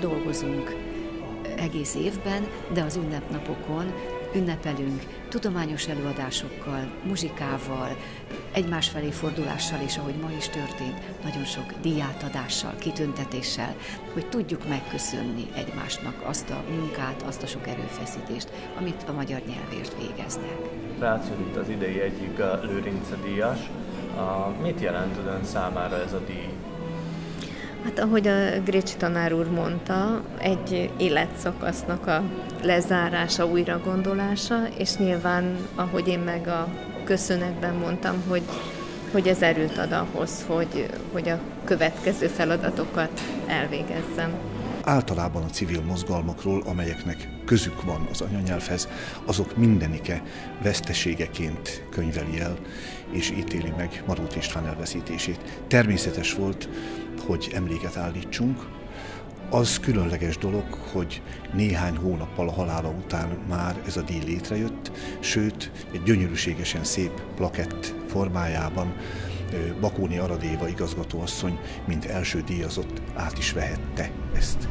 találkozunk egész évben, de az ünnepnapokon ünnepelünk tudományos előadásokkal, muzsikával, egymás felé fordulással, és ahogy ma is történt, nagyon sok diátadással, kitüntetéssel, hogy tudjuk megköszönni egymásnak azt a munkát, azt a sok erőfeszítést, amit a magyar nyelvért végeznek. Rácz az idei egyik Lőrince díjas. Mit jelent ön számára ez a díj? Hát ahogy a Grécsi tanár úr mondta, egy életszakasznak a lezárása, újra gondolása, és nyilván, ahogy én meg a köszönetben mondtam, hogy, hogy ez erőt ad ahhoz, hogy, hogy a következő feladatokat elvégezzem. Általában a civil mozgalmakról, amelyeknek közük van az anyanyelvhez, azok mindenike veszteségeként könyveli el, és ítéli meg Marót István elveszítését. Természetes volt, hogy emléket állítsunk, az különleges dolog, hogy néhány hónappal a halála után már ez a díj létrejött, sőt, egy gyönyörűségesen szép plakett formájában Bakóni Aradéva igazgatóasszony, mint első díjazott át is vehette ezt.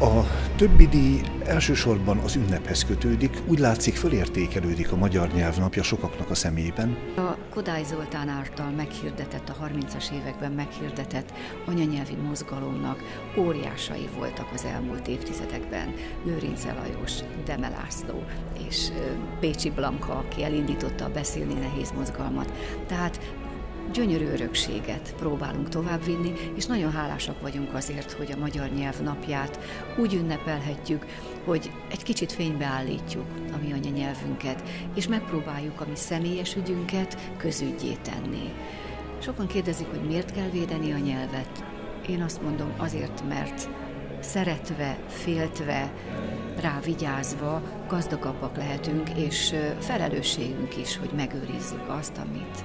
A többi díj elsősorban az ünnephez kötődik, úgy látszik fölértékelődik a magyar nyelvnapja sokaknak a szemében. A Kodály Zoltán által meghirdetett, a 30-as években meghirdetett anyanyelvi mozgalomnak óriásai voltak az elmúlt évtizedekben. Lőrince Lajos, Deme László és Pécsi Blanka, aki elindította a Beszélni Nehéz mozgalmat. Tehát gyönyörű örökséget próbálunk továbbvinni, és nagyon hálásak vagyunk azért, hogy a magyar nyelv napját úgy ünnepelhetjük, hogy egy kicsit fénybe állítjuk a mi anyanyelvünket, és megpróbáljuk a mi személyes ügyünket közügyé tenni. Sokan kérdezik, hogy miért kell védeni a nyelvet. Én azt mondom azért, mert szeretve, féltve, rávigyázva gazdagabbak lehetünk, és felelősségünk is, hogy megőrizzük azt, amit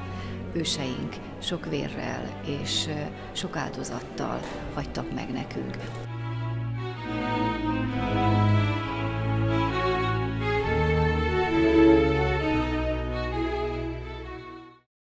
őseink sok vérrel és sok áldozattal hagytak meg nekünk. thank you